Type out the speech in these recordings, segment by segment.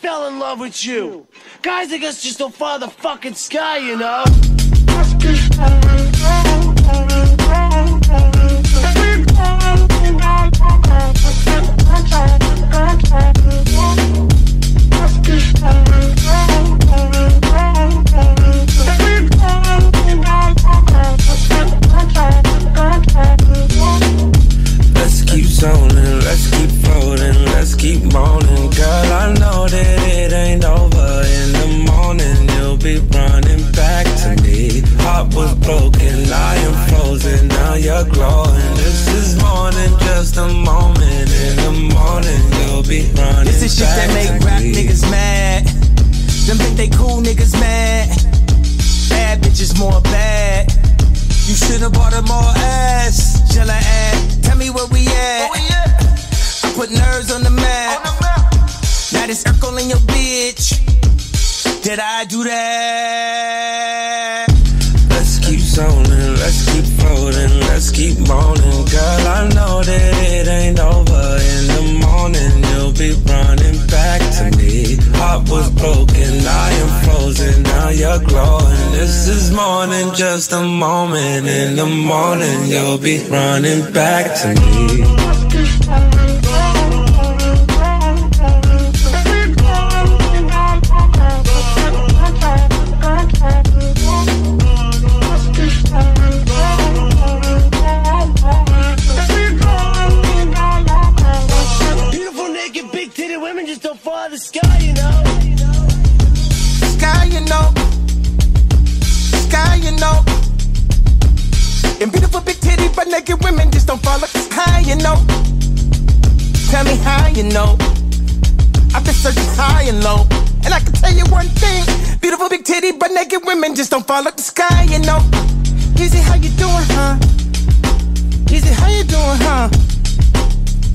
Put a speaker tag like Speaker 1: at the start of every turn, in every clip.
Speaker 1: fell in love with you. Guys like us just don't follow the fucking sky, you know?
Speaker 2: Niggas mad. Bad bitches more bad. You should've bought her more ass. Jella ass. Tell me where we at. I put nerves on the map. Now this Urkel in your bitch. Did I do that?
Speaker 3: Let's keep zoning, let's keep floating, let's keep moaning. Girl, I know that it ain't over. In the morning, you'll be running back to me. Heart was broken, you're glowing. This is more than just a moment. In the morning, you'll be running back to me.
Speaker 1: Don't follow the sky, you know.
Speaker 2: Tell me how you know. I've been searching high and low. And I can tell you one thing. Beautiful big titty but naked women just don't follow the sky, you know. Easy, how you doing, huh? Easy, how you doing, huh?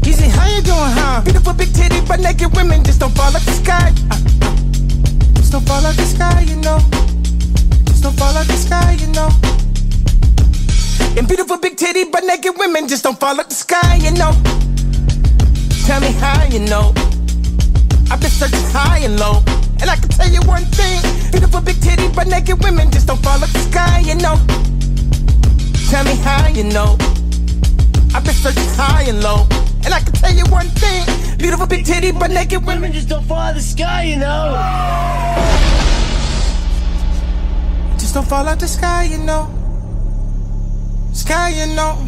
Speaker 2: Easy, how you doing, huh? Beautiful big titty but naked women just don't follow the sky. Uh, just don't follow the sky, you know. Just don't follow the sky, you know. And beautiful big titty but naked women just don't fall out the sky, you know. Tell me how you know. I've been searching high and low. And I can tell you one thing. Beautiful big titty but naked women just don't follow the sky, you know. Tell me how you know. I've been searching high and low. And I can tell you one thing. Beautiful big titty but naked women
Speaker 1: just don't follow the sky, you know?
Speaker 2: just don't fall out the sky, you know. Sky, you know.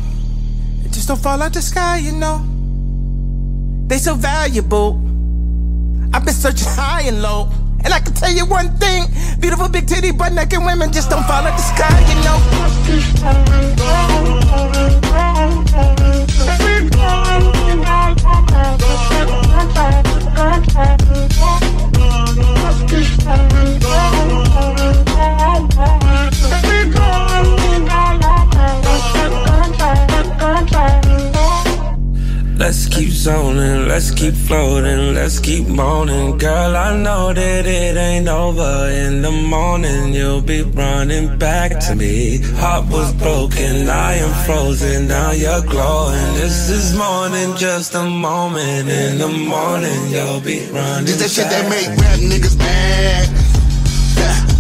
Speaker 2: It just don't fall out the sky, you know. They so valuable. I've been searching high and low. And I can tell you one thing. Beautiful big titty but naked women just don't fall out the sky, you know.
Speaker 3: Keep let's keep floating, let's keep moaning. Girl, I know that it ain't over. In the morning, you'll be running back to me. Heart was broken, I am frozen, now you're glowing. This is more than just a moment. In the morning, you'll be running
Speaker 4: This that shit that make rap niggas mad.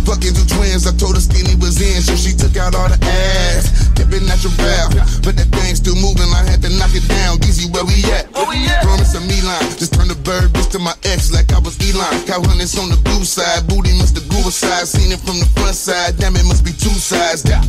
Speaker 4: Fucking two twins, I told her skinny was in, so she took out all the ass. Dipping at your rap, but that thing still moving, I had to knock it down. Easy, where we at? Promise a me line, just turn the bird bitch to my ex like I was Elon. Cow hunters on the blue side, booty must have grew aside. Seen it from the front side, damn it must be two sides. Yeah.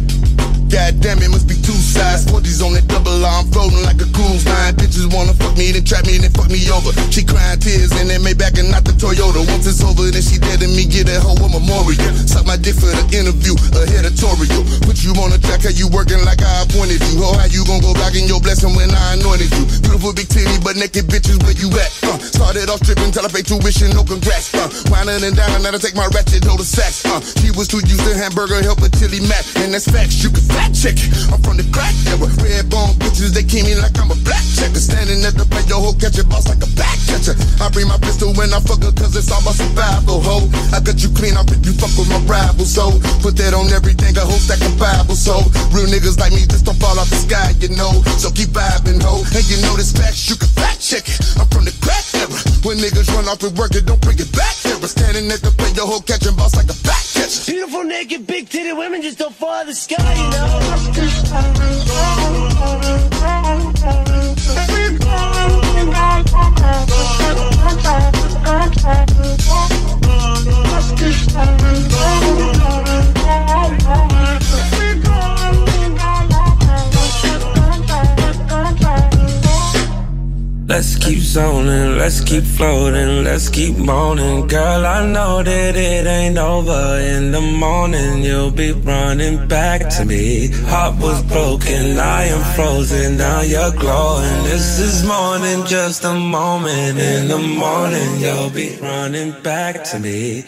Speaker 4: God damn it, must be two sides. 40s on that double I'm floating like a cruise line. Bitches wanna me, then trap me, then fuck me over. She crying tears in that Maybach and not the Toyota. Once it's over, then she dead and me, get that a memorial. Suck my dick for the interview, a editorial. Put you on the track, how you working like I appointed you. Oh, how you gon' go back in your blessing when I anointed you? Beautiful big titty, but naked bitches, where you at? Uh, started off tripping till I paid tuition, no congrats. Uh, whining and down, now to take my ratchet, hold the sacks. Uh, was too used to hamburger helper he met. And that's facts, you can fact check it. I'm from the crack era. Red bone bitches, they keep me like I'm a black checker. Standing at the plate, your hoe catch a boss like a back catcher. I bring my pistol when I fuck her, cause it's all about survival, ho. I cut you clean off if you fuck with my rival, so put that on everything, a whole stack of Bible, so real niggas like me just don't fall off the sky, you know. So keep vibing, ho. And you know this facts, you can fact check When niggas run off and work it, don't bring it back here. But standing at the plate, your whole catching boss like a back catcher.
Speaker 1: Beautiful naked big titted women just don't fall out the sky, you know.
Speaker 3: Let's keep floating, let's keep moaning. Girl, I know that it ain't over. In the morning, you'll be running back to me. Heart was broken, I am frozen, now you're glowing. This is more than just a moment. In the morning, you'll be running back to me.